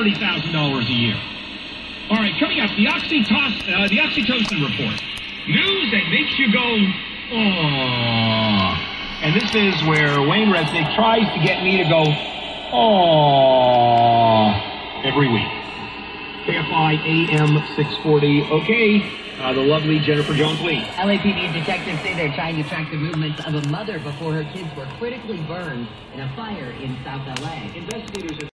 $30,000 a year. All right, coming up, the, oxytocin, uh, the oxytocin report. News that makes you go, aww. And this is where Wayne Resnick tries to get me to go, aww, every week. KFI AM 640. Okay, uh, the lovely Jennifer Jones Lee. LAPD detectives say they're trying to track the movements of a mother before her kids were critically burned in a fire in South LA. Investigators